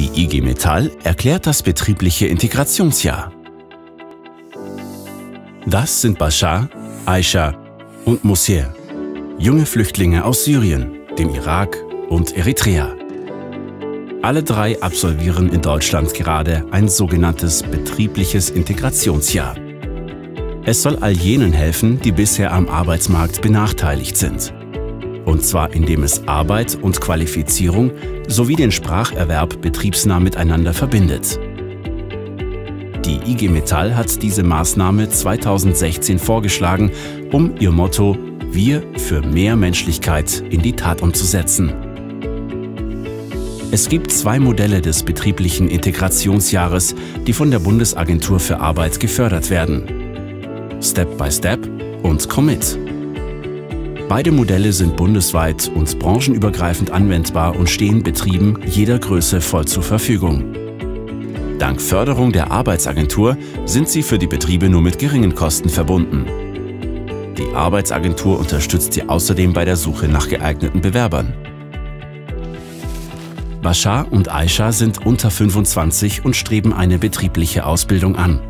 Die IG Metall erklärt das betriebliche Integrationsjahr. Das sind Bashar, Aisha und Musir, junge Flüchtlinge aus Syrien, dem Irak und Eritrea. Alle drei absolvieren in Deutschland gerade ein sogenanntes betriebliches Integrationsjahr. Es soll all jenen helfen, die bisher am Arbeitsmarkt benachteiligt sind. Und zwar indem es Arbeit und Qualifizierung sowie den Spracherwerb betriebsnah miteinander verbindet. Die IG Metall hat diese Maßnahme 2016 vorgeschlagen, um ihr Motto Wir für mehr Menschlichkeit in die Tat umzusetzen. Es gibt zwei Modelle des betrieblichen Integrationsjahres, die von der Bundesagentur für Arbeit gefördert werden. Step by Step und Commit. Beide Modelle sind bundesweit und branchenübergreifend anwendbar und stehen Betrieben jeder Größe voll zur Verfügung. Dank Förderung der Arbeitsagentur sind sie für die Betriebe nur mit geringen Kosten verbunden. Die Arbeitsagentur unterstützt sie außerdem bei der Suche nach geeigneten Bewerbern. Bashar und Aisha sind unter 25 und streben eine betriebliche Ausbildung an.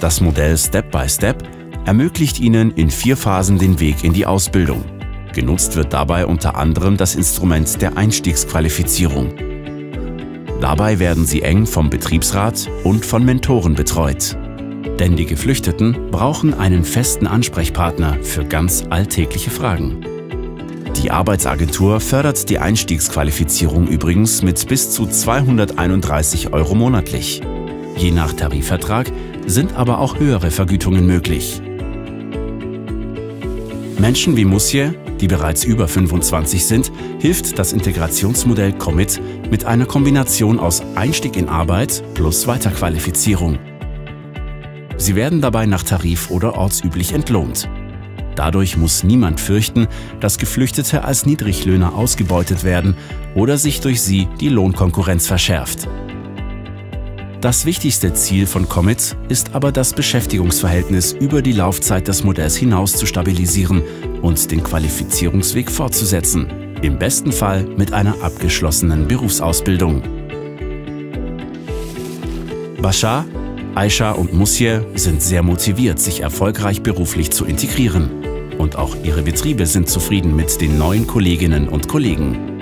Das Modell Step by Step ermöglicht ihnen in vier Phasen den Weg in die Ausbildung. Genutzt wird dabei unter anderem das Instrument der Einstiegsqualifizierung. Dabei werden sie eng vom Betriebsrat und von Mentoren betreut. Denn die Geflüchteten brauchen einen festen Ansprechpartner für ganz alltägliche Fragen. Die Arbeitsagentur fördert die Einstiegsqualifizierung übrigens mit bis zu 231 Euro monatlich. Je nach Tarifvertrag sind aber auch höhere Vergütungen möglich. Menschen wie Musje, die bereits über 25 sind, hilft das Integrationsmodell Commit mit einer Kombination aus Einstieg in Arbeit plus Weiterqualifizierung. Sie werden dabei nach Tarif oder ortsüblich entlohnt. Dadurch muss niemand fürchten, dass Geflüchtete als Niedriglöhner ausgebeutet werden oder sich durch sie die Lohnkonkurrenz verschärft. Das wichtigste Ziel von Comet ist aber das Beschäftigungsverhältnis über die Laufzeit des Modells hinaus zu stabilisieren und den Qualifizierungsweg fortzusetzen, im besten Fall mit einer abgeschlossenen Berufsausbildung. Bashar, Aisha und Musje sind sehr motiviert, sich erfolgreich beruflich zu integrieren. Und auch ihre Betriebe sind zufrieden mit den neuen Kolleginnen und Kollegen.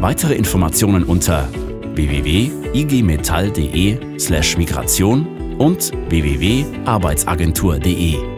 Weitere Informationen unter www.igmetall.de/migration und www.arbeitsagentur.de.